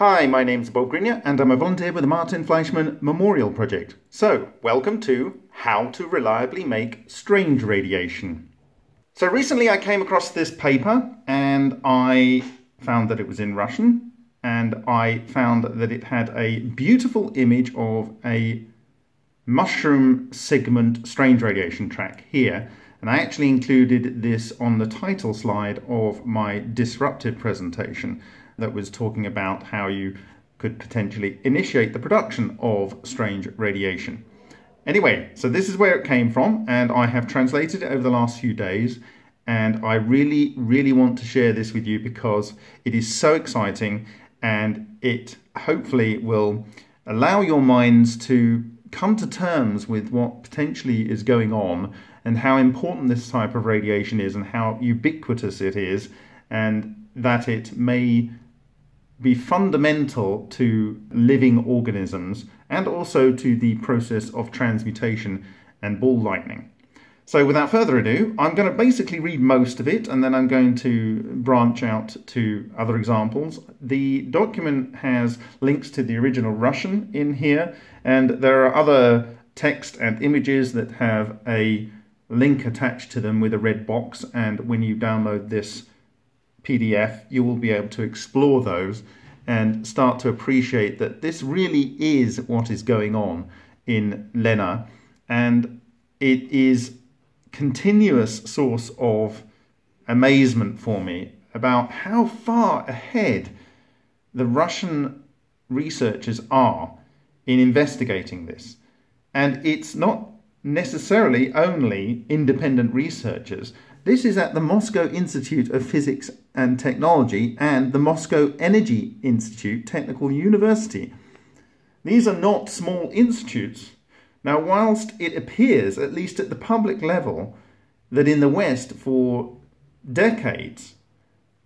Hi, my name's Bob Greenyer and I'm a volunteer with the Martin Fleischmann Memorial Project. So, welcome to How to Reliably Make Strange Radiation. So recently I came across this paper and I found that it was in Russian and I found that it had a beautiful image of a mushroom segment strange radiation track here and I actually included this on the title slide of my disrupted presentation that was talking about how you could potentially initiate the production of strange radiation. Anyway, so this is where it came from, and I have translated it over the last few days. And I really, really want to share this with you because it is so exciting and it hopefully will allow your minds to come to terms with what potentially is going on and how important this type of radiation is and how ubiquitous it is, and that it may be fundamental to living organisms and also to the process of transmutation and ball lightning. So without further ado, I'm going to basically read most of it and then I'm going to branch out to other examples. The document has links to the original Russian in here and there are other text and images that have a link attached to them with a red box and when you download this PDF, you will be able to explore those and start to appreciate that this really is what is going on in LENR and it is continuous source of amazement for me about how far ahead the Russian researchers are in investigating this. And it's not necessarily only independent researchers. This is at the Moscow Institute of Physics and Technology and the Moscow Energy Institute Technical University. These are not small institutes. Now, whilst it appears, at least at the public level, that in the West for decades,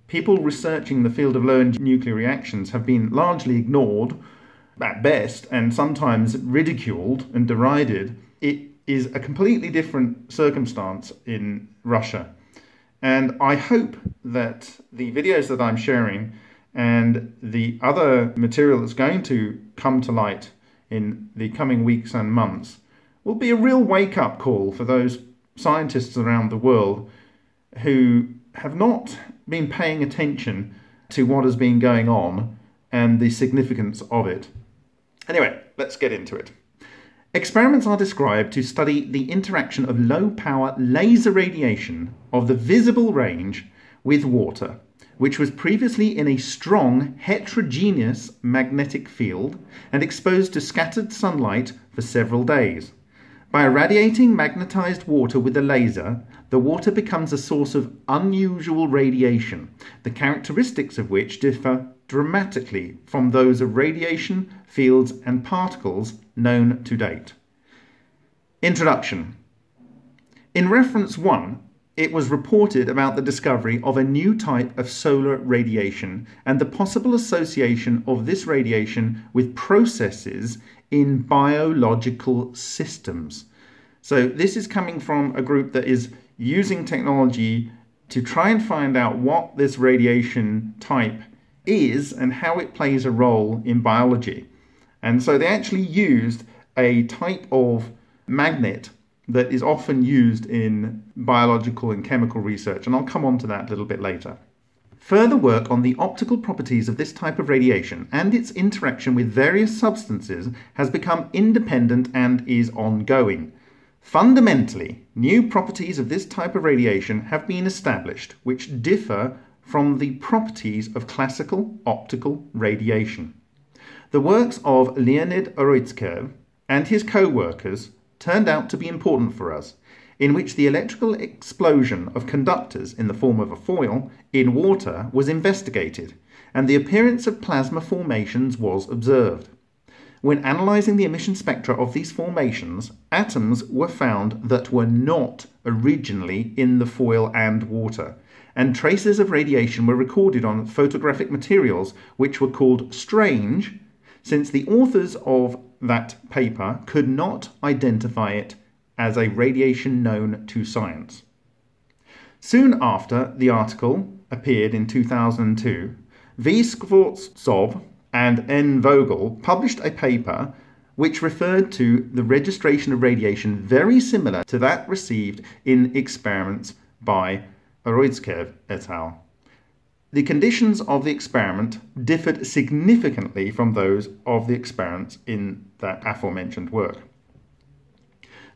people researching the field of low energy nuclear reactions have been largely ignored at best and sometimes ridiculed and derided, it is a completely different circumstance in Russia. And I hope that the videos that I'm sharing and the other material that's going to come to light in the coming weeks and months will be a real wake up call for those scientists around the world who have not been paying attention to what has been going on and the significance of it. Anyway, let's get into it. Experiments are described to study the interaction of low power laser radiation of the visible range with water, which was previously in a strong heterogeneous magnetic field and exposed to scattered sunlight for several days. By irradiating magnetized water with a laser, the water becomes a source of unusual radiation, the characteristics of which differ dramatically from those of radiation, fields, and particles known to date. Introduction In reference 1, it was reported about the discovery of a new type of solar radiation and the possible association of this radiation with processes in biological systems. So, this is coming from a group that is using technology to try and find out what this radiation type is and how it plays a role in biology. And so they actually used a type of magnet that is often used in biological and chemical research, and I'll come on to that a little bit later. Further work on the optical properties of this type of radiation and its interaction with various substances has become independent and is ongoing. Fundamentally, new properties of this type of radiation have been established which differ from the properties of classical optical radiation. The works of Leonid Urutskoev and his co-workers turned out to be important for us, in which the electrical explosion of conductors in the form of a foil in water was investigated, and the appearance of plasma formations was observed. When analysing the emission spectra of these formations, atoms were found that were not originally in the foil and water, and traces of radiation were recorded on photographic materials which were called strange since the authors of that paper could not identify it as a radiation known to science. Soon after the article appeared in 2002, V. Skvortsov and N. Vogel published a paper which referred to the registration of radiation very similar to that received in experiments by Urutskoev et al. The conditions of the experiment differed significantly from those of the experiments in that aforementioned work.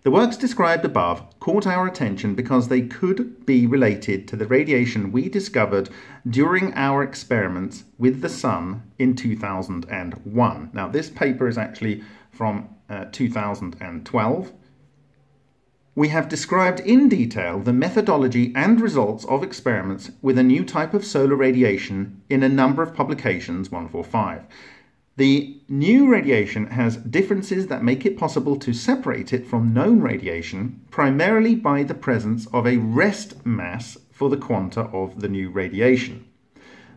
The works described above caught our attention because they could be related to the radiation we discovered during our experiments with the Sun in 2001. Now, this paper is actually from uh, 2012. We have described in detail the methodology and results of experiments with a new type of solar radiation in a number of publications 145. The new radiation has differences that make it possible to separate it from known radiation primarily by the presence of a rest mass for the quanta of the new radiation.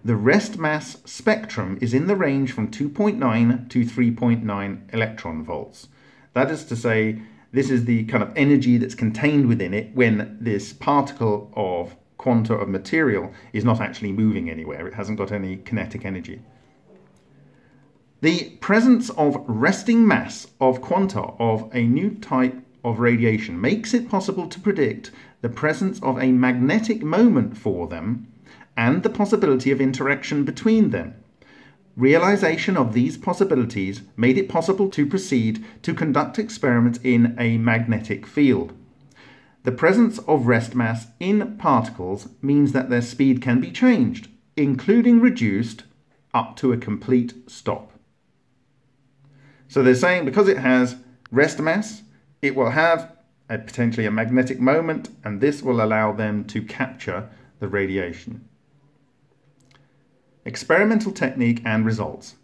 The rest mass spectrum is in the range from 2.9 to 3.9 electron volts. That is to say, this is the kind of energy that's contained within it when this particle of quanta of material is not actually moving anywhere. It hasn't got any kinetic energy. The presence of resting mass of quanta of a new type of radiation makes it possible to predict the presence of a magnetic moment for them and the possibility of interaction between them. Realization of these possibilities made it possible to proceed to conduct experiments in a magnetic field. The presence of rest mass in particles means that their speed can be changed, including reduced up to a complete stop. So they're saying because it has rest mass, it will have a, potentially a magnetic moment, and this will allow them to capture the radiation. Experimental technique and results.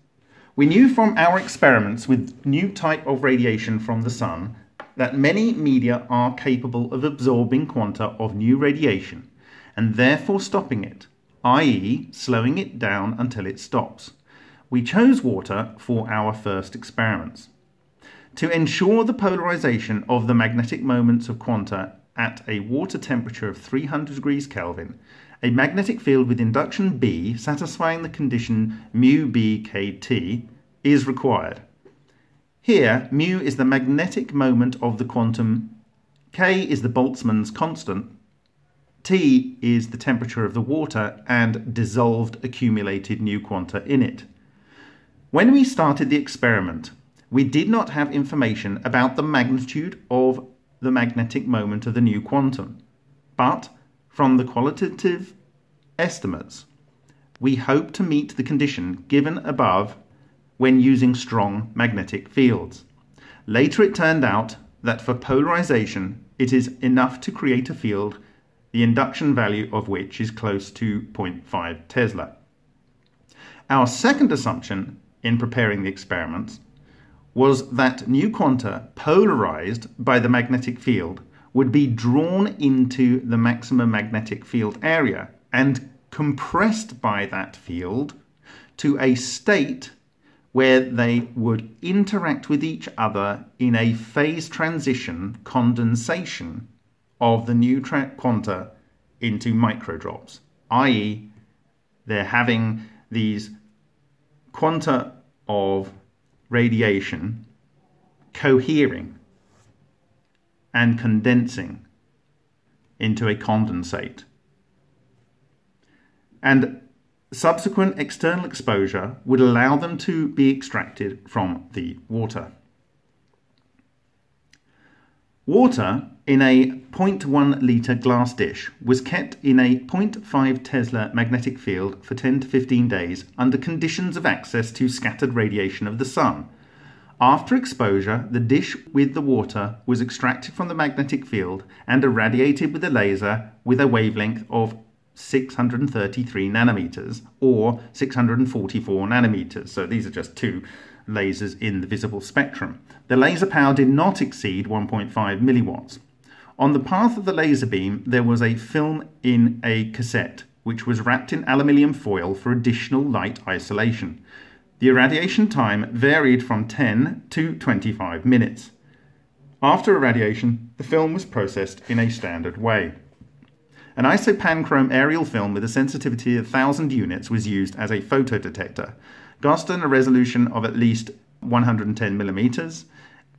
We knew from our experiments with new type of radiation from the sun that many media are capable of absorbing quanta of new radiation and therefore stopping it, i.e. slowing it down until it stops we chose water for our first experiments. To ensure the polarization of the magnetic moments of quanta at a water temperature of 300 degrees Kelvin, a magnetic field with induction B satisfying the condition mu b kt is required. Here, mu is the magnetic moment of the quantum, k is the Boltzmann's constant, T is the temperature of the water and dissolved accumulated new quanta in it. When we started the experiment, we did not have information about the magnitude of the magnetic moment of the new quantum, but from the qualitative estimates, we hope to meet the condition given above when using strong magnetic fields. Later it turned out that for polarization, it is enough to create a field the induction value of which is close to 0.5 Tesla. Our second assumption in preparing the experiments was that new quanta polarized by the magnetic field would be drawn into the maximum magnetic field area and compressed by that field to a state where they would interact with each other in a phase transition condensation of the new quanta into microdrops, i.e., they're having these quanta of radiation cohering and condensing into a condensate. And subsequent external exposure would allow them to be extracted from the water. Water in a 0.1 litre glass dish was kept in a 0.5 Tesla magnetic field for 10 to 15 days under conditions of access to scattered radiation of the sun. After exposure, the dish with the water was extracted from the magnetic field and irradiated with a laser with a wavelength of 633 nanometers or 644 nanometers. So these are just two lasers in the visible spectrum. The laser power did not exceed 1.5 milliwatts. On the path of the laser beam, there was a film in a cassette, which was wrapped in aluminium foil for additional light isolation. The irradiation time varied from 10 to 25 minutes. After irradiation, the film was processed in a standard way. An isopanchrome aerial film with a sensitivity of 1000 units was used as a photodetector. Goston a resolution of at least 110 millimeters.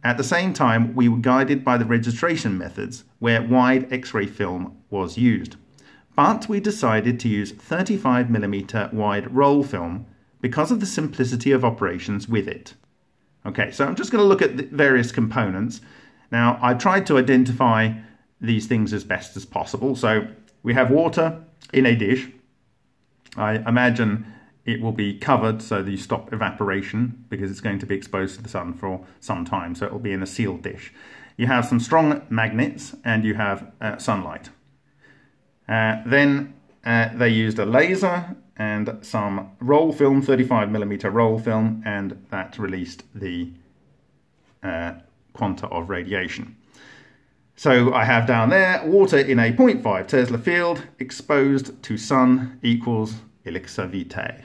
At the same time, we were guided by the registration methods where wide X-ray film was used. But we decided to use 35mm wide roll film because of the simplicity of operations with it. Okay, so I'm just going to look at the various components. Now, I tried to identify these things as best as possible. So we have water in a dish. I imagine it will be covered so that you stop evaporation because it's going to be exposed to the sun for some time. So it will be in a sealed dish. You have some strong magnets and you have uh, sunlight. Uh, then uh, they used a laser and some roll film, 35 millimeter roll film, and that released the uh, quanta of radiation. So I have down there water in a 0.5 Tesla field exposed to sun equals elixir vitae.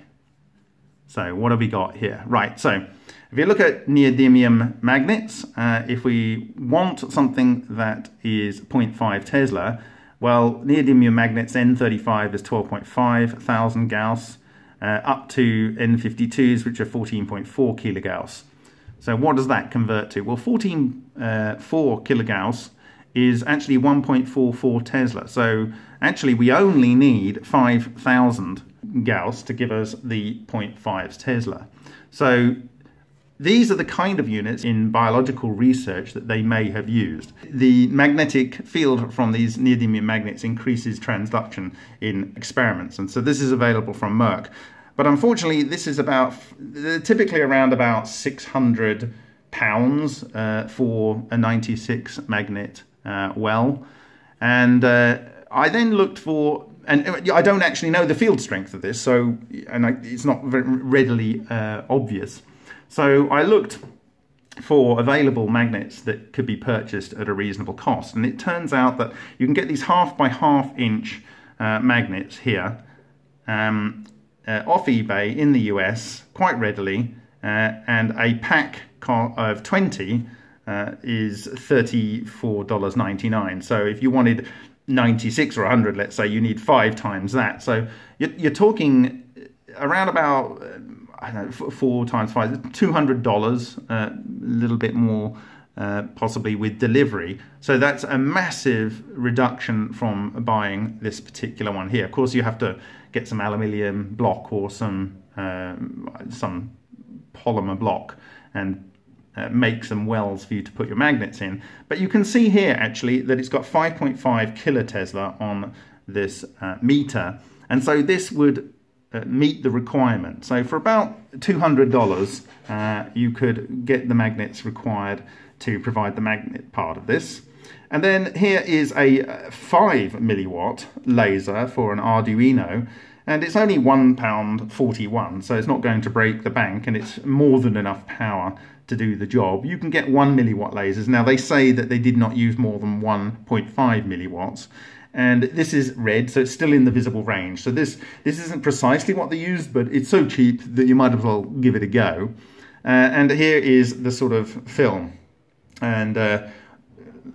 So what have we got here? Right, so if you look at neodymium magnets, uh, if we want something that is 0.5 Tesla, well, neodymium magnets N35 is 12.5 thousand Gauss, uh, up to N52s, which are 14.4 kilogauss. So what does that convert to? Well, 14.4 uh, kilogauss is actually 1.44 Tesla. So actually we only need 5,000 Gauss to give us the 0.5 Tesla. So these are the kind of units in biological research that they may have used. The magnetic field from these neodymium magnets increases transduction in experiments, and so this is available from Merck. But unfortunately, this is about typically around about 600 pounds uh, for a 96 magnet uh, well. And uh, I then looked for, and I don't actually know the field strength of this, so and I, it's not readily uh, obvious. So I looked for available magnets that could be purchased at a reasonable cost. And it turns out that you can get these half by half inch uh, magnets here um, uh, off eBay in the US quite readily. Uh, and a pack of 20 uh, is $34.99. So if you wanted 96 or 100, let's say, you need five times that. So you're, you're talking around about I don't know, four times five, two hundred dollars, uh, a little bit more, uh, possibly with delivery. So that's a massive reduction from buying this particular one here. Of course, you have to get some aluminium block or some um, some polymer block and uh, make some wells for you to put your magnets in. But you can see here actually that it's got 5.5 kilotesla on this uh, meter. And so this would meet the requirement. So for about $200, uh, you could get the magnets required to provide the magnet part of this. And then here is a uh, 5 milliwatt laser for an Arduino, and it's only £1.41, so it's not going to break the bank, and it's more than enough power to do the job. You can get 1 milliwatt lasers. Now, they say that they did not use more than 1.5 milliwatts, and this is red, so it's still in the visible range. So this, this isn't precisely what they used, but it's so cheap that you might as well give it a go. Uh, and here is the sort of film. And uh,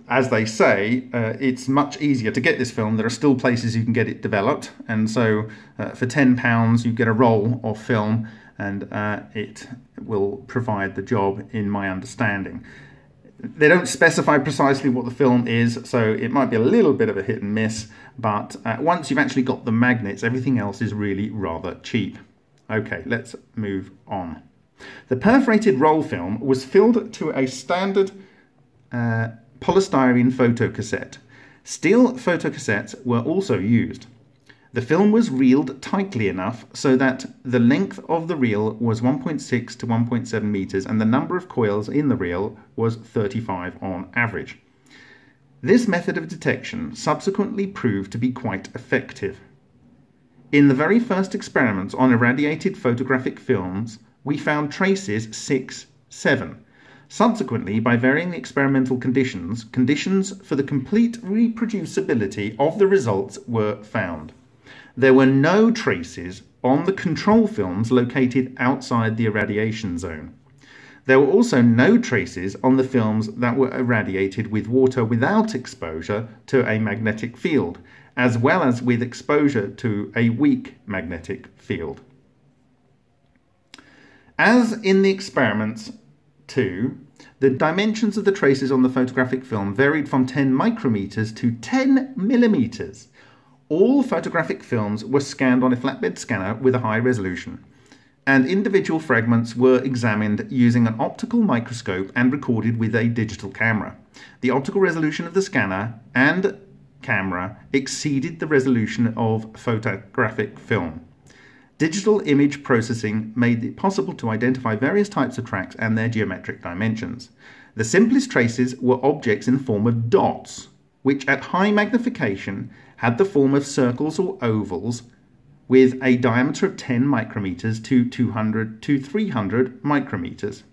as they say, uh, it's much easier to get this film. There are still places you can get it developed. And so uh, for £10, you get a roll of film and uh, it will provide the job in my understanding. They don't specify precisely what the film is, so it might be a little bit of a hit and miss, but uh, once you've actually got the magnets, everything else is really rather cheap. Okay, let's move on. The perforated roll film was filled to a standard uh, polystyrene photocassette. Steel photocassettes were also used. The film was reeled tightly enough so that the length of the reel was 1.6 to 1.7 meters and the number of coils in the reel was 35 on average. This method of detection subsequently proved to be quite effective. In the very first experiments on irradiated photographic films, we found traces 6, 7. Subsequently, by varying the experimental conditions, conditions for the complete reproducibility of the results were found there were no traces on the control films located outside the irradiation zone. There were also no traces on the films that were irradiated with water without exposure to a magnetic field, as well as with exposure to a weak magnetic field. As in the experiments too, the dimensions of the traces on the photographic film varied from 10 micrometers to 10 millimeters. All photographic films were scanned on a flatbed scanner with a high resolution, and individual fragments were examined using an optical microscope and recorded with a digital camera. The optical resolution of the scanner and camera exceeded the resolution of photographic film. Digital image processing made it possible to identify various types of tracks and their geometric dimensions. The simplest traces were objects in the form of dots, which at high magnification had the form of circles or ovals with a diameter of 10 micrometers to 200 to 300 micrometers.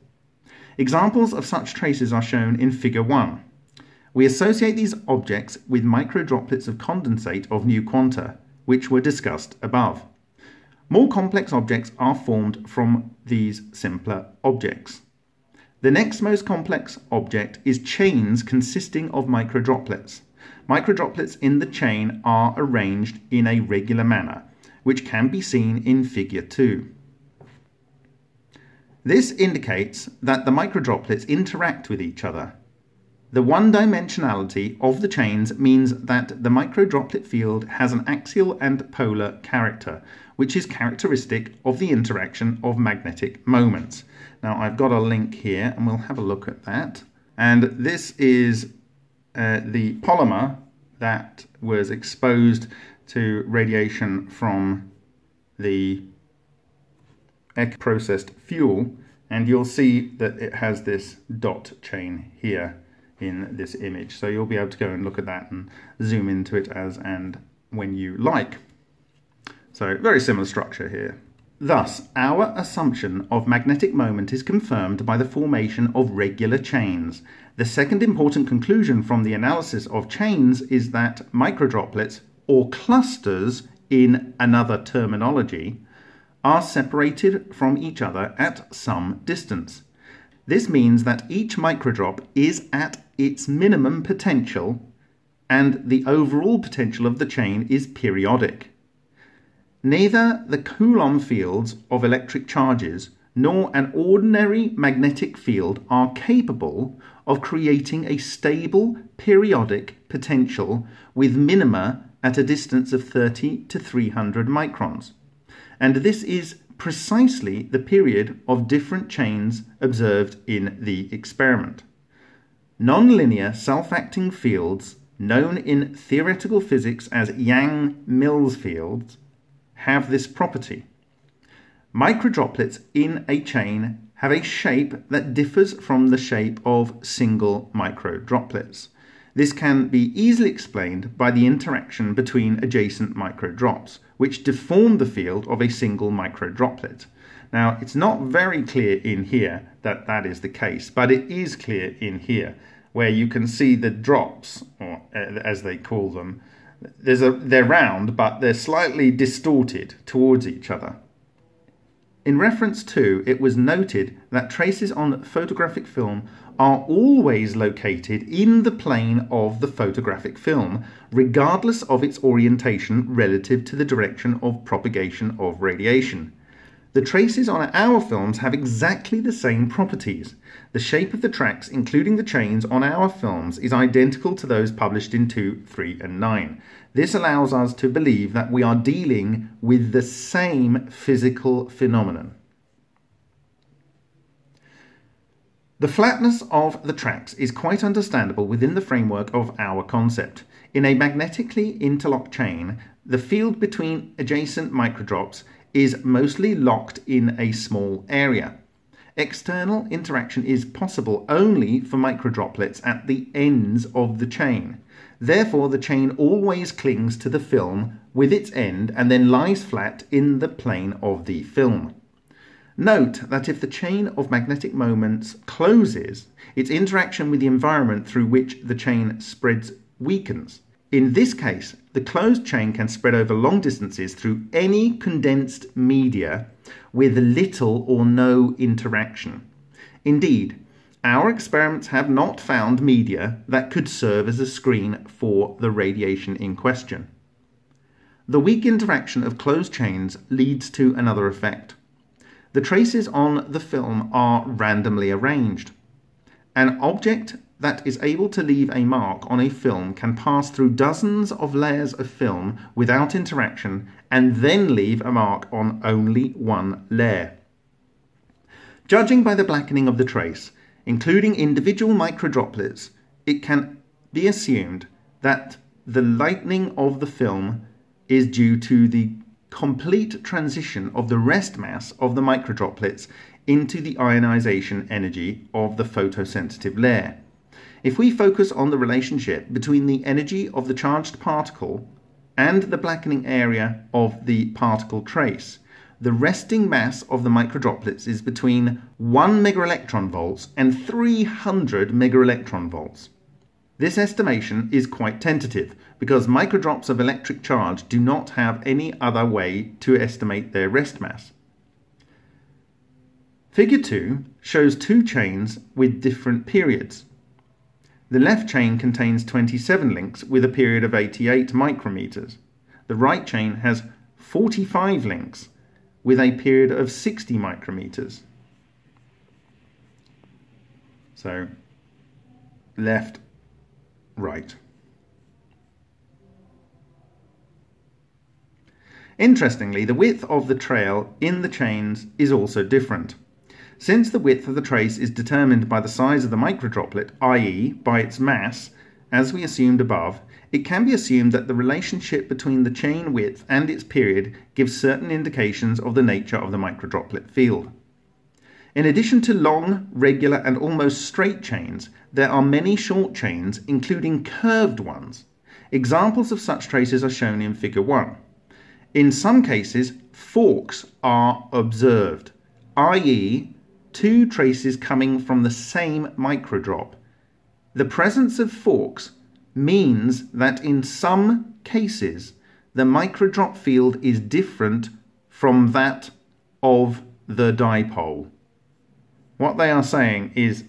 Examples of such traces are shown in Figure 1. We associate these objects with microdroplets of condensate of new quanta, which were discussed above. More complex objects are formed from these simpler objects. The next most complex object is chains consisting of microdroplets. Microdroplets in the chain are arranged in a regular manner, which can be seen in figure 2. This indicates that the microdroplets interact with each other. The one-dimensionality of the chains means that the microdroplet field has an axial and polar character, which is characteristic of the interaction of magnetic moments. Now I've got a link here and we'll have a look at that. And this is uh, the polymer that was exposed to radiation from the processed fuel and you'll see that it has this dot chain here in this image. So you'll be able to go and look at that and zoom into it as and when you like. So very similar structure here. Thus, our assumption of magnetic moment is confirmed by the formation of regular chains. The second important conclusion from the analysis of chains is that microdroplets, or clusters in another terminology, are separated from each other at some distance. This means that each microdrop is at its minimum potential and the overall potential of the chain is periodic. Neither the Coulomb fields of electric charges nor an ordinary magnetic field are capable of creating a stable periodic potential with minima at a distance of 30 to 300 microns. And this is precisely the period of different chains observed in the experiment. Nonlinear self-acting fields, known in theoretical physics as Yang-Mills fields, have this property. Microdroplets in a chain have a shape that differs from the shape of single microdroplets. This can be easily explained by the interaction between adjacent microdrops, which deform the field of a single microdroplet. Now, it's not very clear in here that that is the case, but it is clear in here, where you can see the drops, or uh, as they call them, a, they're round, but they're slightly distorted towards each other. In reference to, it was noted that traces on photographic film are always located in the plane of the photographic film, regardless of its orientation relative to the direction of propagation of radiation. The traces on our films have exactly the same properties. The shape of the tracks, including the chains on our films, is identical to those published in 2, 3 and 9. This allows us to believe that we are dealing with the same physical phenomenon. The flatness of the tracks is quite understandable within the framework of our concept. In a magnetically interlocked chain, the field between adjacent microdrops is mostly locked in a small area. External interaction is possible only for microdroplets at the ends of the chain. Therefore, the chain always clings to the film with its end and then lies flat in the plane of the film. Note that if the chain of magnetic moments closes, its interaction with the environment through which the chain spreads weakens. In this case, the closed chain can spread over long distances through any condensed media with little or no interaction. Indeed, our experiments have not found media that could serve as a screen for the radiation in question. The weak interaction of closed chains leads to another effect. the traces on the film are randomly arranged. An object that is able to leave a mark on a film can pass through dozens of layers of film without interaction and then leave a mark on only one layer. Judging by the blackening of the trace, including individual microdroplets, it can be assumed that the lightening of the film is due to the complete transition of the rest mass of the microdroplets into the ionization energy of the photosensitive layer. If we focus on the relationship between the energy of the charged particle and the blackening area of the particle trace, the resting mass of the microdroplets is between 1 megaelectron volts and 300 megaelectron volts. This estimation is quite tentative because microdrops of electric charge do not have any other way to estimate their rest mass. Figure 2 shows two chains with different periods. The left chain contains 27 links with a period of 88 micrometers. The right chain has 45 links with a period of 60 micrometers. So, left, right. Interestingly, the width of the trail in the chains is also different. Since the width of the trace is determined by the size of the microdroplet, i.e. by its mass, as we assumed above, it can be assumed that the relationship between the chain width and its period gives certain indications of the nature of the microdroplet field. In addition to long, regular and almost straight chains, there are many short chains, including curved ones. Examples of such traces are shown in figure 1. In some cases, forks are observed, i.e two traces coming from the same microdrop. The presence of forks means that in some cases the microdrop field is different from that of the dipole. What they are saying is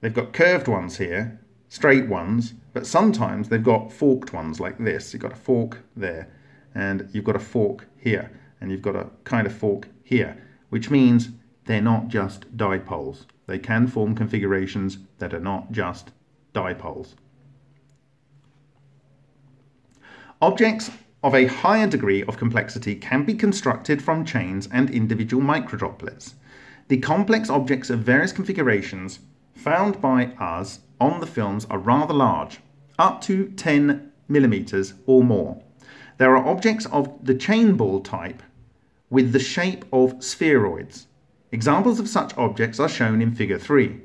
they've got curved ones here, straight ones, but sometimes they've got forked ones like this. You've got a fork there, and you've got a fork here, and you've got a kind of fork here, which means they're not just dipoles. They can form configurations that are not just dipoles. Objects of a higher degree of complexity can be constructed from chains and individual microdroplets. The complex objects of various configurations found by us on the films are rather large, up to 10 millimeters or more. There are objects of the chain ball type with the shape of spheroids. Examples of such objects are shown in figure 3.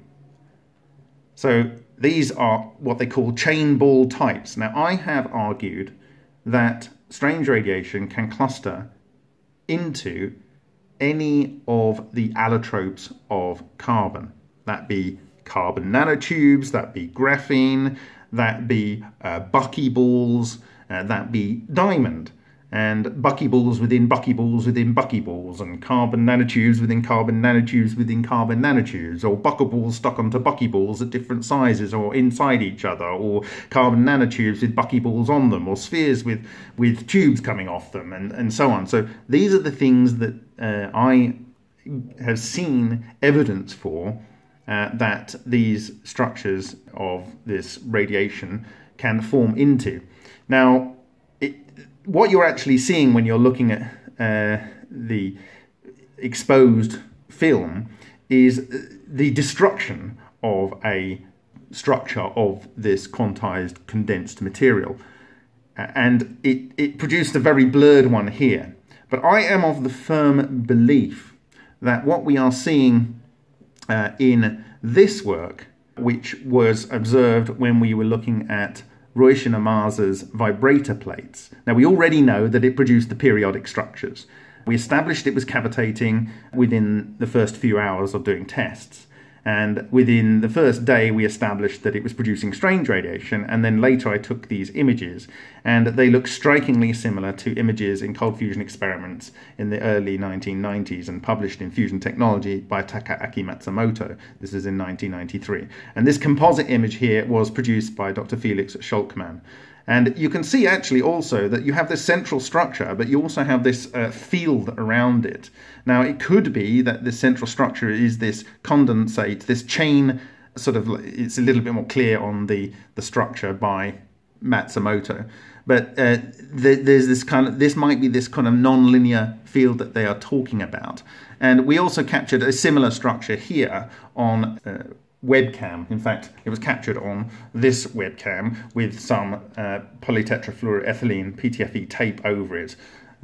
So these are what they call chain ball types. Now I have argued that strange radiation can cluster into any of the allotropes of carbon. That be carbon nanotubes, that be graphene, that be uh, buckyballs, uh, that be diamond and buckyballs within buckyballs within buckyballs, and carbon nanotubes within carbon nanotubes within carbon nanotubes, or buckyballs stuck onto buckyballs at different sizes or inside each other, or carbon nanotubes with buckyballs on them, or spheres with, with tubes coming off them, and, and so on. So these are the things that uh, I have seen evidence for uh, that these structures of this radiation can form into. Now, what you're actually seeing when you're looking at uh, the exposed film is the destruction of a structure of this quantized condensed material. And it, it produced a very blurred one here. But I am of the firm belief that what we are seeing uh, in this work, which was observed when we were looking at Roish and vibrator plates. Now, we already know that it produced the periodic structures. We established it was cavitating within the first few hours of doing tests. And within the first day, we established that it was producing strange radiation. And then later, I took these images, and they look strikingly similar to images in cold fusion experiments in the early 1990s and published in Fusion Technology by Takaaki Matsumoto. This is in 1993. And this composite image here was produced by Dr. Felix Scholkmann. And you can see actually also that you have this central structure, but you also have this uh, field around it. Now, it could be that this central structure is this condensate, this chain, sort of, it's a little bit more clear on the, the structure by Matsumoto. But uh, there's this kind of, this might be this kind of non-linear field that they are talking about. And we also captured a similar structure here on uh, webcam. In fact, it was captured on this webcam with some uh, polytetrafluoroethylene PTFE tape over it,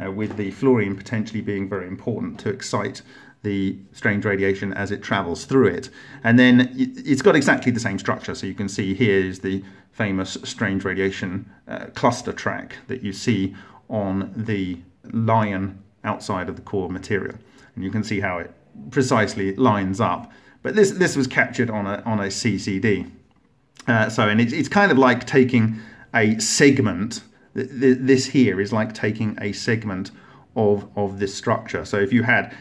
uh, with the fluorine potentially being very important to excite the strange radiation as it travels through it. And then it's got exactly the same structure. So you can see here is the famous strange radiation uh, cluster track that you see on the lion outside of the core material. And you can see how it precisely lines up but this this was captured on a on a CCD. Uh, so and it's it's kind of like taking a segment. This here is like taking a segment of of this structure. So if you had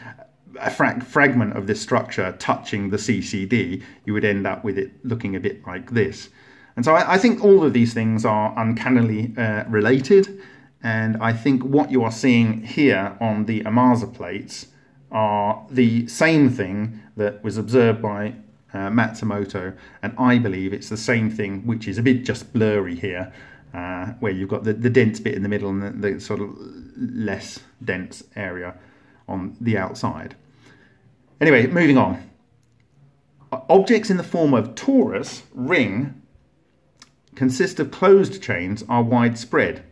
a frag fragment of this structure touching the CCD, you would end up with it looking a bit like this. And so I, I think all of these things are uncannily uh, related. And I think what you are seeing here on the Ohmasa plates are the same thing that was observed by uh, Matsumoto, and I believe it's the same thing, which is a bit just blurry here, uh, where you've got the, the dense bit in the middle and the, the sort of less dense area on the outside. Anyway, moving on. Objects in the form of torus, ring, consist of closed chains are widespread.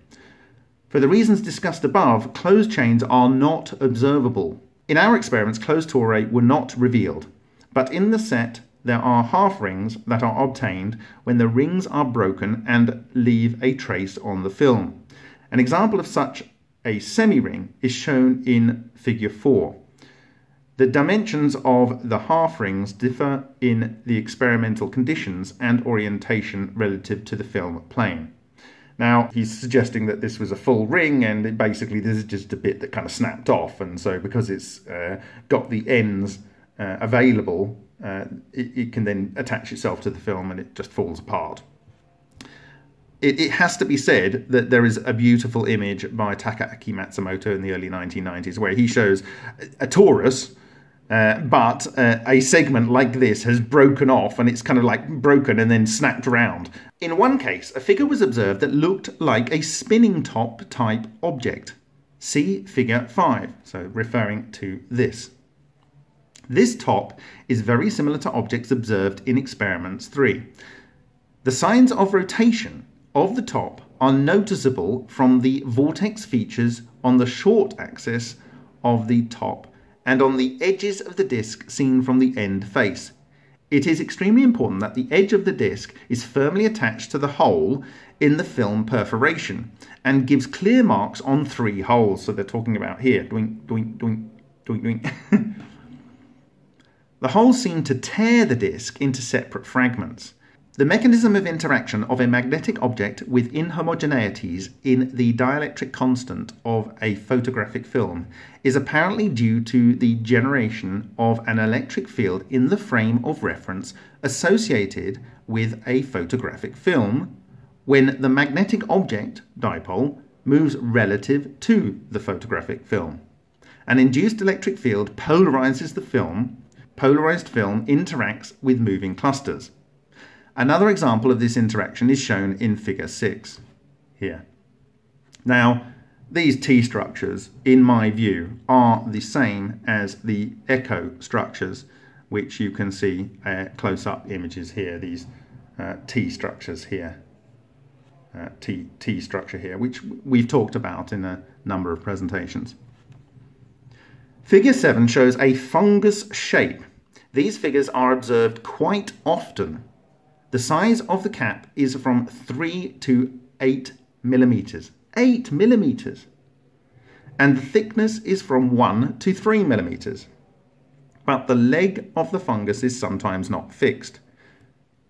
For the reasons discussed above, closed chains are not observable in our experiments, closed tori were not revealed, but in the set there are half rings that are obtained when the rings are broken and leave a trace on the film. An example of such a semi-ring is shown in figure 4. The dimensions of the half rings differ in the experimental conditions and orientation relative to the film plane. Now, he's suggesting that this was a full ring, and basically this is just a bit that kind of snapped off, and so because it's uh, got the ends uh, available, uh, it, it, can then attach itself to the film and it just falls apart. It, it, has to be said that there is a beautiful image by Takaaki Matsumoto in the early 1990s where he shows a torus uh, but uh, a segment like this has broken off and it's kind of like broken and then snapped around. In one case, a figure was observed that looked like a spinning top type object. See figure 5, so referring to this. This top is very similar to objects observed in experiments 3. The signs of rotation of the top are noticeable from the vortex features on the short axis of the top and on the edges of the disc seen from the end face. It is extremely important that the edge of the disc is firmly attached to the hole in the film perforation and gives clear marks on three holes. So they're talking about here. Doink, doink, doink, doink, doink. the holes seem to tear the disc into separate fragments. The mechanism of interaction of a magnetic object with inhomogeneities in the dielectric constant of a photographic film is apparently due to the generation of an electric field in the frame of reference associated with a photographic film when the magnetic object, dipole, moves relative to the photographic film. An induced electric field polarizes the film. Polarized film interacts with moving clusters. Another example of this interaction is shown in figure 6 here. Now, these T structures, in my view, are the same as the echo structures, which you can see uh, close-up images here, these uh, T structures here. Uh, T, T structure here, which we've talked about in a number of presentations. Figure 7 shows a fungus shape. These figures are observed quite often the size of the cap is from 3 to 8 millimeters. 8 millimeters! And the thickness is from 1 to 3 millimeters. But the leg of the fungus is sometimes not fixed.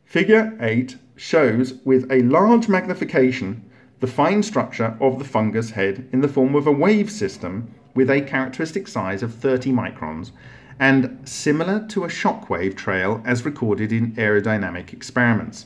Figure 8 shows with a large magnification the fine structure of the fungus head in the form of a wave system with a characteristic size of 30 microns and similar to a shockwave trail as recorded in aerodynamic experiments.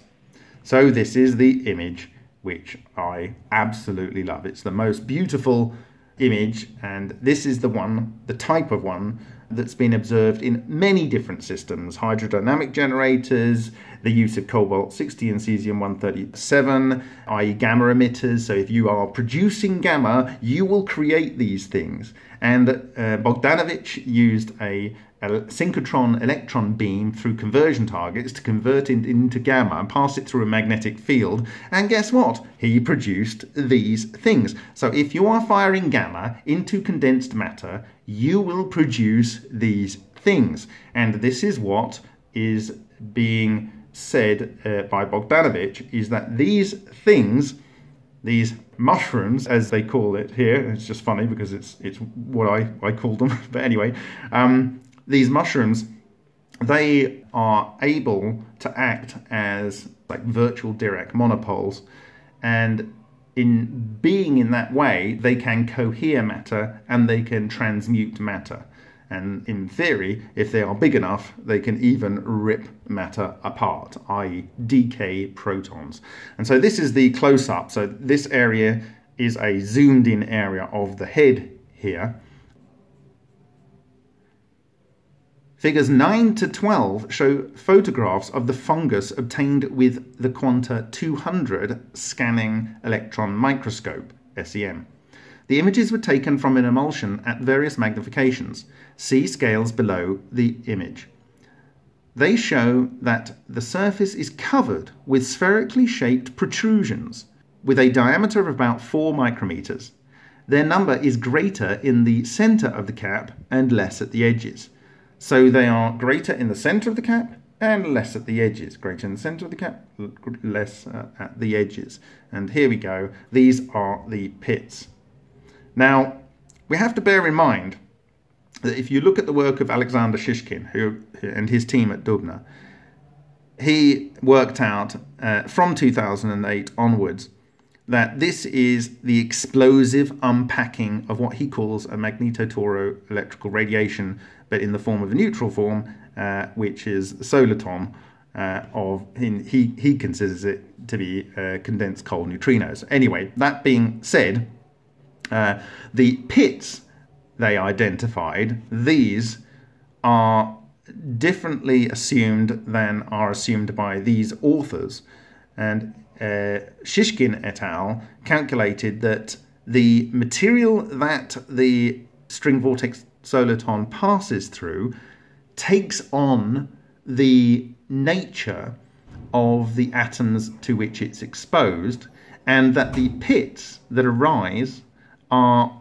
So this is the image which I absolutely love. It's the most beautiful image, and this is the one, the type of one that's been observed in many different systems hydrodynamic generators, the use of cobalt 60 and cesium 137, i.e., gamma emitters. So, if you are producing gamma, you will create these things. And uh, Bogdanovich used a a synchrotron electron beam through conversion targets to convert it into gamma and pass it through a magnetic field. And guess what? He produced these things. So if you are firing gamma into condensed matter, you will produce these things. And this is what is being said uh, by Bogdanovich is that these things these mushrooms, as they call it here. It's just funny because it's it's what I, I call them. but anyway, um, these mushrooms, they are able to act as like virtual Dirac monopoles, and in being in that way, they can cohere matter and they can transmute matter. And in theory, if they are big enough, they can even rip matter apart, i.e., decay protons. And so this is the close up. So this area is a zoomed in area of the head here. Figures 9 to 12 show photographs of the fungus obtained with the Quanta 200 scanning electron microscope, SEM. The images were taken from an emulsion at various magnifications. See scales below the image. They show that the surface is covered with spherically shaped protrusions with a diameter of about 4 micrometers. Their number is greater in the center of the cap and less at the edges. So they are greater in the center of the cap and less at the edges. Greater in the center of the cap, less uh, at the edges. And here we go. These are the pits. Now, we have to bear in mind that if you look at the work of Alexander Shishkin who, and his team at Dubna, he worked out uh, from 2008 onwards that this is the explosive unpacking of what he calls a magnetotoro electrical radiation but in the form of a neutral form, uh, which is soliton uh, of he he considers it to be uh, condensed cold neutrinos. Anyway, that being said, uh, the pits they identified these are differently assumed than are assumed by these authors, and uh, Shishkin et al. calculated that the material that the string vortex soliton passes through takes on the nature of the atoms to which it's exposed, and that the pits that arise are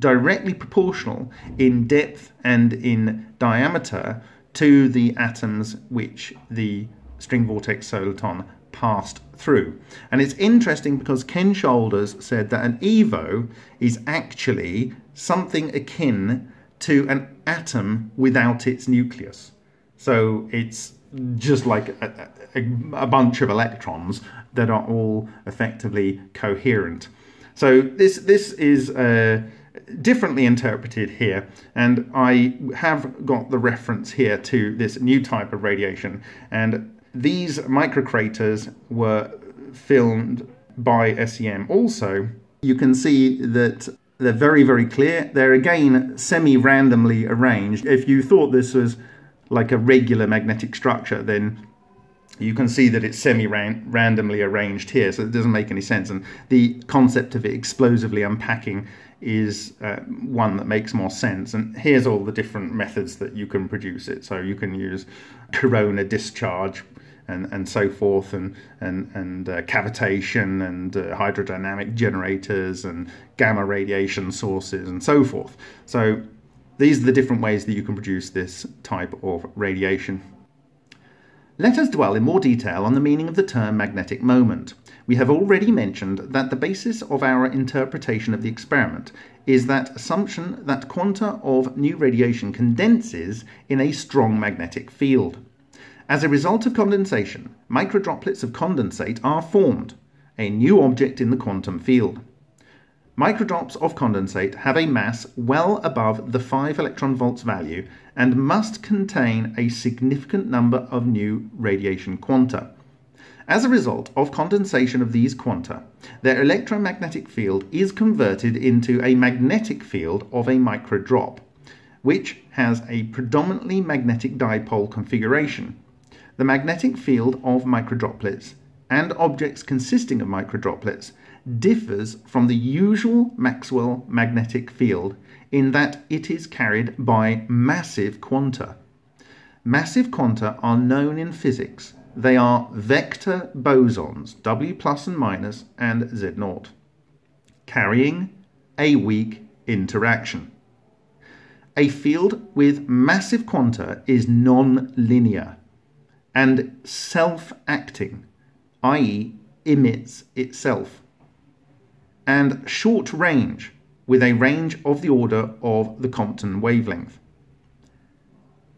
directly proportional in depth and in diameter to the atoms which the string vortex soliton passed through. And it's interesting because Ken Shoulders said that an EVO is actually something akin to an atom without its nucleus. So it's just like a, a, a, bunch of electrons that are all effectively coherent. So this this is uh, differently interpreted here, and I have got the reference here to this new type of radiation. And these microcraters were filmed by SEM. Also, you can see that they're very, very clear. They're again semi randomly arranged. If you thought this was like a regular magnetic structure, then you can see that it's semi randomly arranged here, so it doesn't make any sense. And the concept of it explosively unpacking is uh, one that makes more sense. And here's all the different methods that you can produce it. So you can use corona discharge, and, and so forth, and and and uh, cavitation and uh, hydrodynamic generators and gamma radiation sources and so forth. So these are the different ways that you can produce this type of radiation. Let us dwell in more detail on the meaning of the term magnetic moment. We have already mentioned that the basis of our interpretation of the experiment is that assumption that quanta of new radiation condenses in a strong magnetic field. As a result of condensation, microdroplets of condensate are formed, a new object in the quantum field. Microdrops of condensate have a mass well above the 5 electron volts value and must contain a significant number of new radiation quanta. As a result of condensation of these quanta, their electromagnetic field is converted into a magnetic field of a microdrop, which has a predominantly magnetic dipole configuration. The magnetic field of microdroplets and objects consisting of microdroplets differs from the usual Maxwell magnetic field in that it is carried by massive quanta. Massive quanta are known in physics they are vector bosons, W plus and minus and Z naught, carrying a weak interaction. A field with massive quanta is non-linear and self-acting, i.e. emits itself, and short range with a range of the order of the Compton wavelength.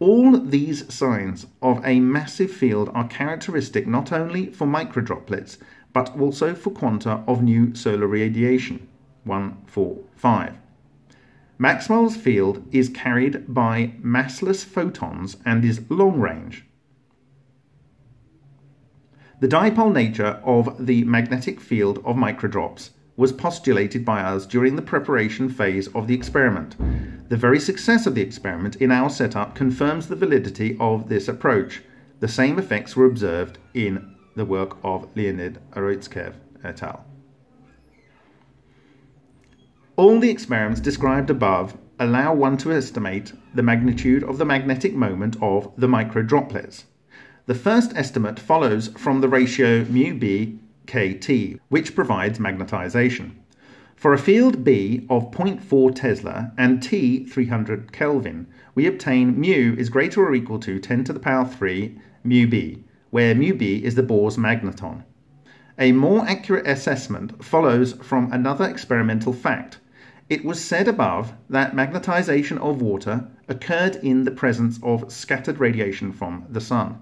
All these signs of a massive field are characteristic not only for microdroplets, but also for quanta of new solar radiation, 145. Maxwell's field is carried by massless photons and is long range. The dipole nature of the magnetic field of microdrops was postulated by us during the preparation phase of the experiment. The very success of the experiment in our setup confirms the validity of this approach. The same effects were observed in the work of Leonid Urutskoev et al. All the experiments described above allow one to estimate the magnitude of the magnetic moment of the microdroplets. The first estimate follows from the ratio mu b kT, which provides magnetization. For a field B of 0.4 Tesla and T 300 Kelvin, we obtain mu is greater or equal to 10 to the power 3 mu B, where mu B is the Bohr's magneton. A more accurate assessment follows from another experimental fact. It was said above that magnetization of water occurred in the presence of scattered radiation from the sun.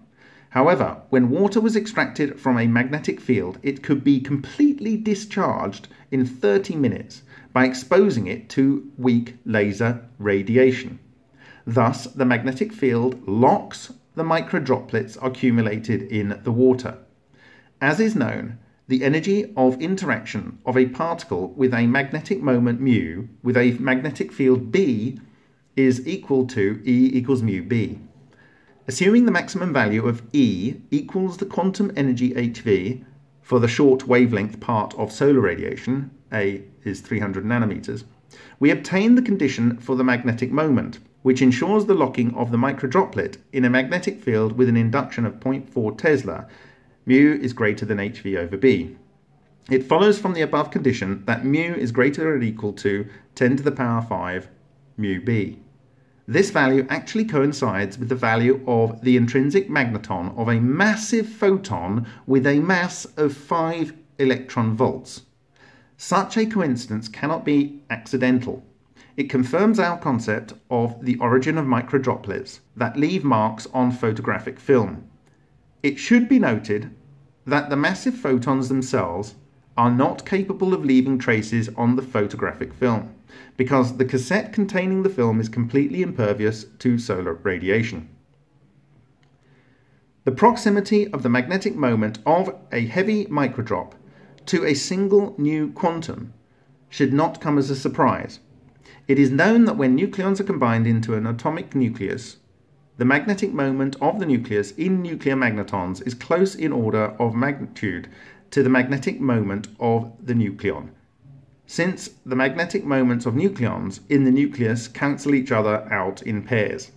However, when water was extracted from a magnetic field, it could be completely discharged in 30 minutes by exposing it to weak laser radiation. Thus, the magnetic field locks the microdroplets accumulated in the water. As is known, the energy of interaction of a particle with a magnetic moment mu with a magnetic field B is equal to E equals mu B. Assuming the maximum value of E equals the quantum energy hv for the short wavelength part of solar radiation, A is 300 nanometers, we obtain the condition for the magnetic moment, which ensures the locking of the microdroplet in a magnetic field with an induction of 0.4 Tesla, mu is greater than hv over b. It follows from the above condition that mu is greater or equal to 10 to the power 5 mu b. This value actually coincides with the value of the intrinsic magneton of a massive photon with a mass of 5 electron volts. Such a coincidence cannot be accidental. It confirms our concept of the origin of microdroplets that leave marks on photographic film. It should be noted that the massive photons themselves are not capable of leaving traces on the photographic film because the cassette containing the film is completely impervious to solar radiation. The proximity of the magnetic moment of a heavy microdrop to a single new quantum should not come as a surprise. It is known that when nucleons are combined into an atomic nucleus, the magnetic moment of the nucleus in nuclear magnetons is close in order of magnitude to the magnetic moment of the nucleon, since the magnetic moments of nucleons in the nucleus cancel each other out in pairs.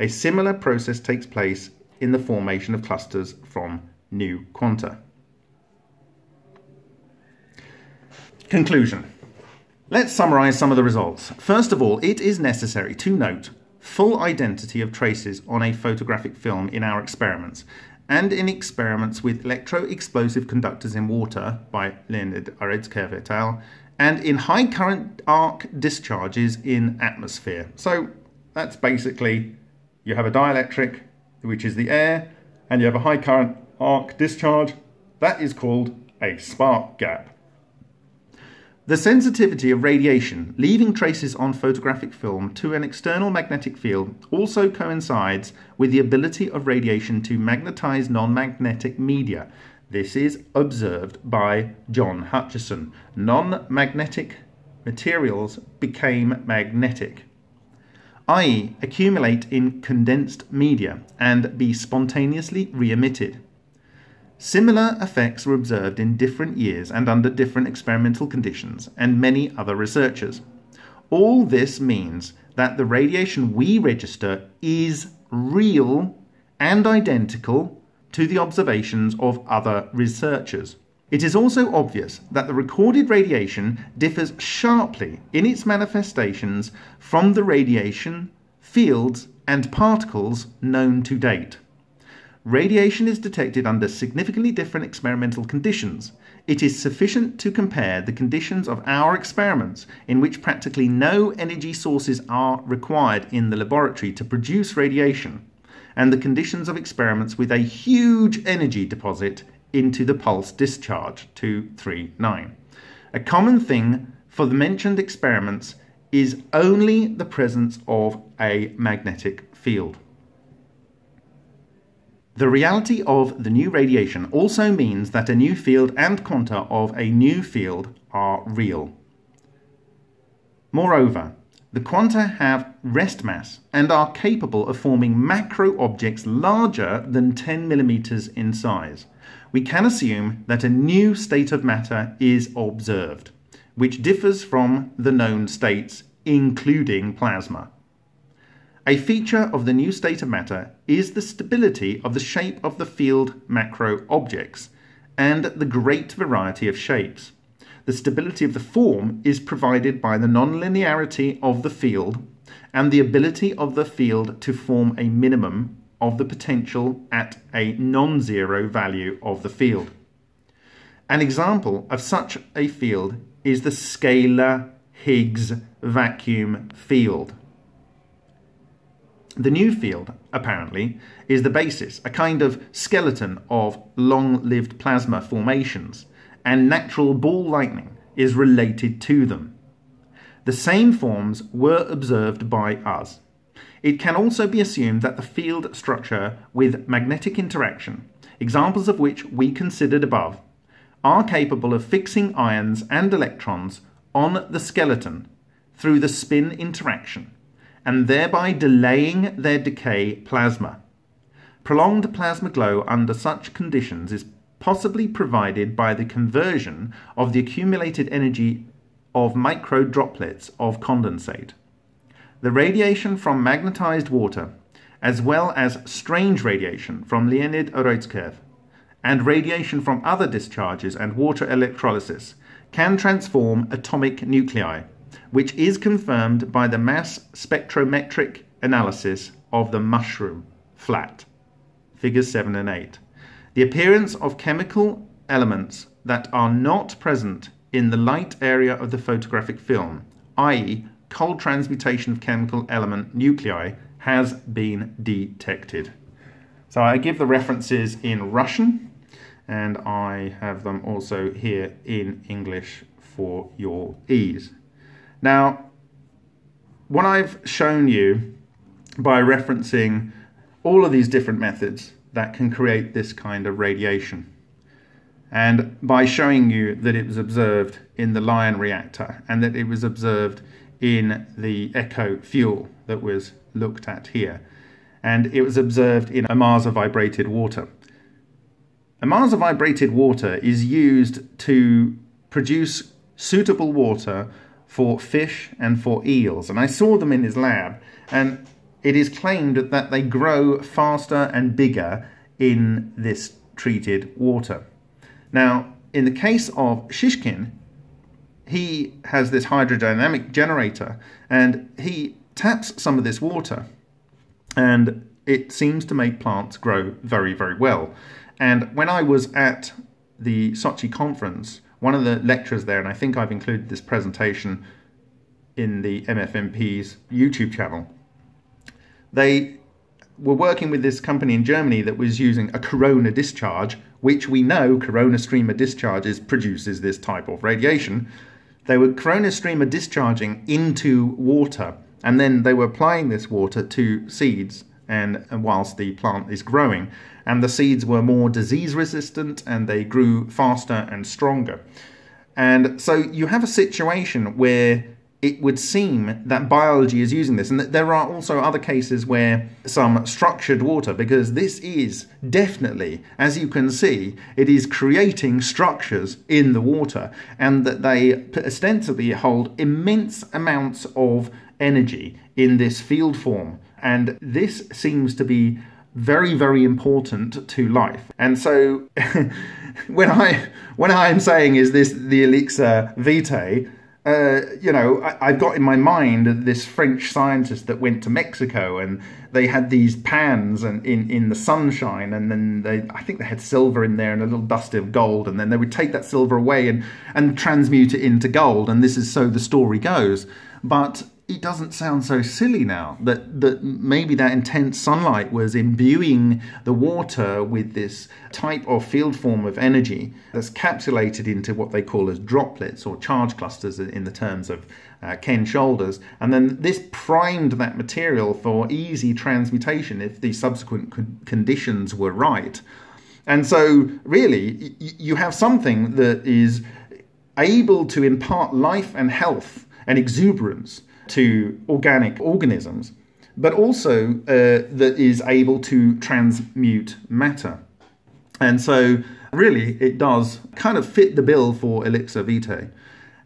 A similar process takes place in the formation of clusters from new quanta. Conclusion. Let's summarize some of the results. First of all, it is necessary to note full identity of traces on a photographic film in our experiments and in experiments with electro-explosive conductors in water by Leonid Urutskoev et al and in high current arc discharges in atmosphere. So that's basically you have a dielectric, which is the air, and you have a high current arc discharge. That is called a spark gap. The sensitivity of radiation leaving traces on photographic film to an external magnetic field also coincides with the ability of radiation to magnetize non-magnetic media. This is observed by John Hutchison. Non magnetic materials became magnetic, i.e., accumulate in condensed media and be spontaneously re emitted. Similar effects were observed in different years and under different experimental conditions, and many other researchers. All this means that the radiation we register is real and identical to the observations of other researchers. It is also obvious that the recorded radiation differs sharply in its manifestations from the radiation, fields, and particles known to date. Radiation is detected under significantly different experimental conditions. It is sufficient to compare the conditions of our experiments, in which practically no energy sources are required in the laboratory to produce radiation, and the conditions of experiments with a huge energy deposit into the pulse discharge 239. A common thing for the mentioned experiments is only the presence of a magnetic field. The reality of the new radiation also means that a new field and quanta of a new field are real. Moreover, the quanta have rest mass and are capable of forming macro objects larger than 10 millimeters in size. We can assume that a new state of matter is observed, which differs from the known states, including plasma. A feature of the new state of matter is the stability of the shape of the field macro objects and the great variety of shapes. The stability of the form is provided by the nonlinearity of the field and the ability of the field to form a minimum of the potential at a non zero value of the field. An example of such a field is the scalar Higgs vacuum field. The new field, apparently, is the basis, a kind of skeleton of long lived plasma formations, and natural ball lightning is related to them. The same forms were observed by us. It can also be assumed that the field structure with magnetic interaction, examples of which we considered above, are capable of fixing ions and electrons on the skeleton through the spin interaction and thereby delaying their decay plasma. Prolonged plasma glow under such conditions is possibly provided by the conversion of the accumulated energy of micro droplets of condensate. The radiation from magnetized water, as well as strange radiation from Leonid Urutskoev, and radiation from other discharges and water electrolysis, can transform atomic nuclei which is confirmed by the mass spectrometric analysis of the mushroom flat, figures 7 and 8. The appearance of chemical elements that are not present in the light area of the photographic film, i.e., cold transmutation of chemical element nuclei, has been detected. So I give the references in Russian and I have them also here in English for your ease. Now, what I've shown you by referencing all of these different methods that can create this kind of radiation, and by showing you that it was observed in the Lion reactor and that it was observed in the Echo fuel that was looked at here, and it was observed in Ohmasa vibrated water. Ohmasa vibrated water is used to produce suitable water for fish and for eels. And I saw them in his lab, and it is claimed that they grow faster and bigger in this treated water. Now, in the case of Shishkin, he has this hydrodynamic generator and he taps some of this water and it seems to make plants grow very, very well. And when I was at the Sochi conference, one of the lecturers there, and I think I've included this presentation in the MFMP's YouTube channel, they were working with this company in Germany that was using a corona discharge, which we know corona streamer discharges produces this type of radiation. They were corona streamer discharging into water, and then they were applying this water to seeds and, and whilst the plant is growing. And the seeds were more disease resistant and they grew faster and stronger. And so you have a situation where it would seem that biology is using this. And there are also other cases where some structured water, because this is definitely, as you can see, it is creating structures in the water, and that they ostensibly hold immense amounts of energy in this field form. And this seems to be very, very important to life. And so when I when I am saying is this the elixir vitae, uh, you know, I, have got in my mind this French scientist that went to Mexico and they had these pans and in, in the sunshine and then they I think they had silver in there and a little dust of gold and then they would take that silver away and, and transmute it into gold and this is so the story goes. But it doesn't sound so silly now that, that maybe that intense sunlight was imbuing the water with this type of field form of energy that's capsulated into what they call as droplets or charge clusters in the terms of uh, Ken Shoulders. And then this primed that material for easy transmutation if the subsequent conditions were right. And so, really, you have something that is able to impart life and health and exuberance to organic organisms, but also uh, that is able to transmute matter. And so, really, it does kind of fit the bill for Elixir Vitae.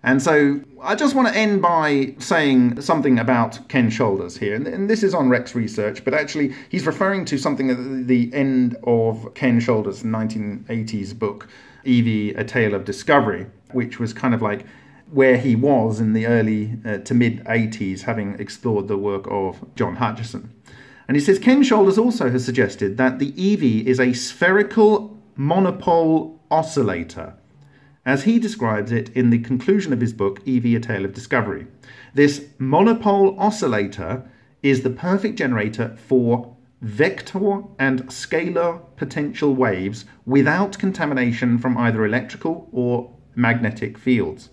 And so, I just want to end by saying something about Ken Shoulders here. And this is on Rex Research, but actually, he's referring to something at the end of Ken Shoulders' 1980s book, EV, A Tale of Discovery, which was kind of like where he was in the early uh, to mid 80s, having explored the work of John Hutchison. And he says Ken Shoulders also has suggested that the EV is a spherical monopole oscillator, as he describes it in the conclusion of his book, EV A Tale of Discovery. This monopole oscillator is the perfect generator for vector and scalar potential waves without contamination from either electrical or magnetic fields.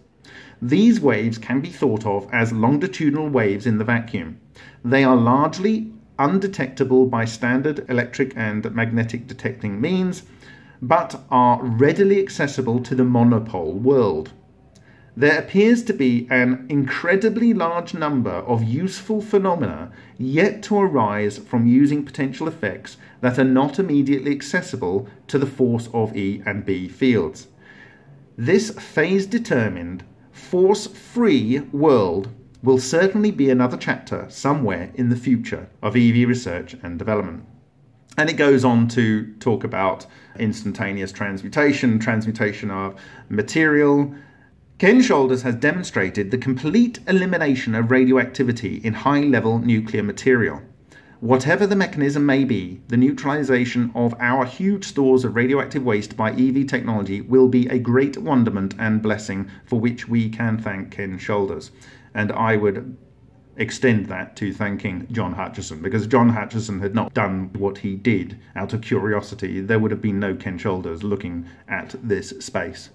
These waves can be thought of as longitudinal waves in the vacuum. They are largely undetectable by standard electric and magnetic detecting means, but are readily accessible to the monopole world. There appears to be an incredibly large number of useful phenomena yet to arise from using potential effects that are not immediately accessible to the force of E and B fields. This phase determined force free world will certainly be another chapter somewhere in the future of EV research and development. And it goes on to talk about instantaneous transmutation, transmutation of material. Ken Shoulders has demonstrated the complete elimination of radioactivity in high level nuclear material. Whatever the mechanism may be, the neutralization of our huge stores of radioactive waste by EV technology will be a great wonderment and blessing for which we can thank Ken Shoulders. And I would extend that to thanking John Hutchison because John Hutchison had not done what he did out of curiosity, there would have been no Ken Shoulders looking at this space.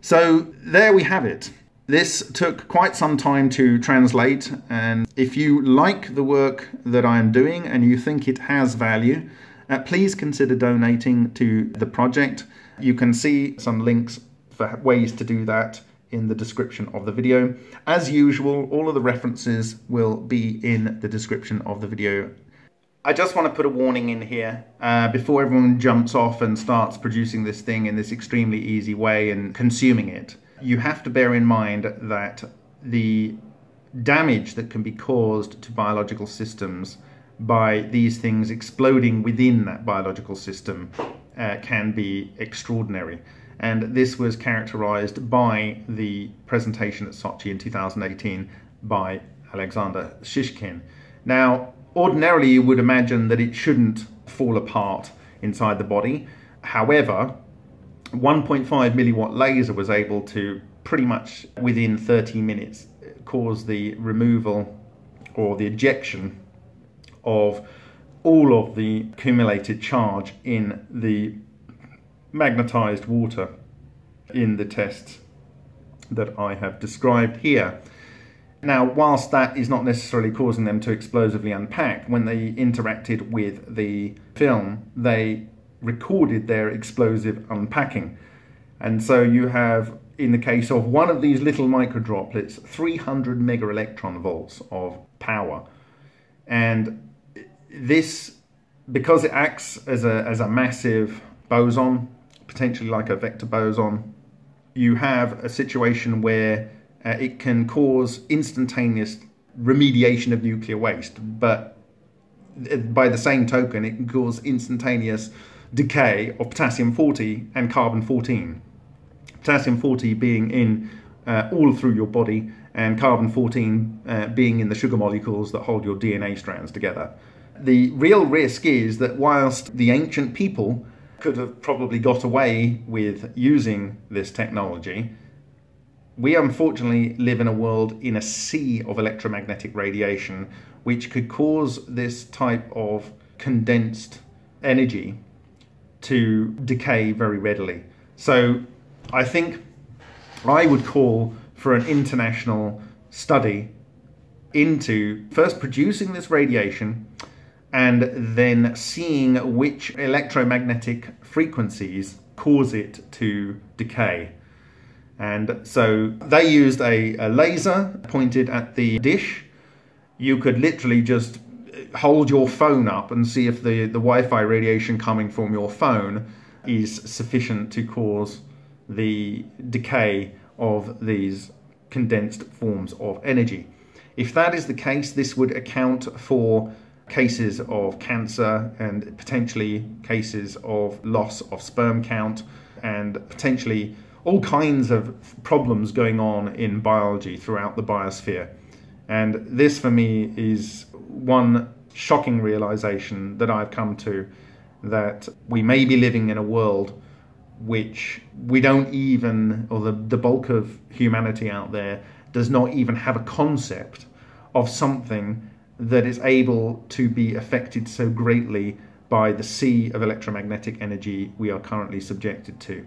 So there we have it. This took quite some time to translate, and if you like the work that I am doing and you think it has value, uh, please consider donating to the project. You can see some links for ways to do that in the description of the video. As usual, all of the references will be in the description of the video. I just want to put a warning in here uh, before everyone jumps off and starts producing this thing in this extremely easy way and consuming it you have to bear in mind that the damage that can be caused to biological systems by these things exploding within that biological system uh, can be extraordinary. And this was characterized by the presentation at Sochi in 2018 by Alexander Shishkin. Now, ordinarily you would imagine that it shouldn't fall apart inside the body. However, 1.5 milliwatt laser was able to pretty much within 30 minutes cause the removal or the ejection of all of the accumulated charge in the magnetized water in the tests that I have described here. Now, whilst that is not necessarily causing them to explosively unpack, when they interacted with the film, they recorded their explosive unpacking. And so you have, in the case of one of these little micro droplets, 300 mega electron volts of power. And this, because it acts as a, as a massive boson, potentially like a vector boson, you have a situation where uh, it can cause instantaneous remediation of nuclear waste, but by the same token, it can cause instantaneous decay of potassium 40 and carbon 14. Potassium 40 being in uh, all through your body, and carbon 14 uh, being in the sugar molecules that hold your DNA strands together. The real risk is that whilst the ancient people could have probably got away with using this technology, we unfortunately live in a world in a sea of electromagnetic radiation which could cause this type of condensed energy to decay very readily. So I think I would call for an international study into first producing this radiation and then seeing which electromagnetic frequencies cause it to decay. And so they used a, a laser pointed at the dish. You could literally just hold your phone up and see if the, the Wi-Fi radiation coming from your phone is sufficient to cause the decay of these condensed forms of energy. If that is the case, this would account for cases of cancer and potentially cases of loss of sperm count and potentially all kinds of problems going on in biology throughout the biosphere. And this, for me, is one shocking realization that I've come to that we may be living in a world which we don't even, or the, the bulk of humanity out there does not even have a concept of something that is able to be affected so greatly by the sea of electromagnetic energy we are currently subjected to.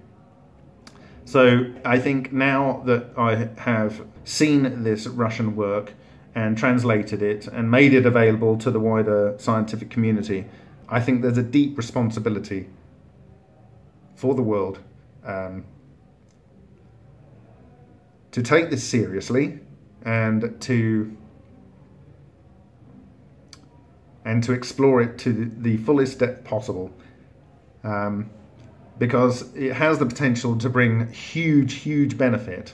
So I think now that I have seen this Russian work and translated it and made it available to the wider scientific community, I think there's a deep responsibility for the world um, to take this seriously and to and to explore it to the fullest depth possible. Um, because it has the potential to bring huge, huge benefit,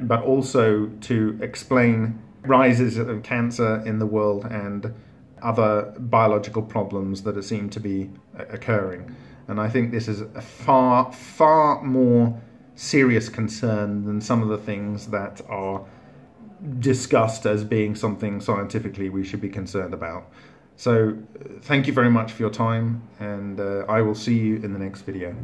but also to explain rises of cancer in the world and other biological problems that seem to be occurring. And I think this is a far, far more serious concern than some of the things that are discussed as being something scientifically we should be concerned about. So thank you very much for your time and uh, I will see you in the next video.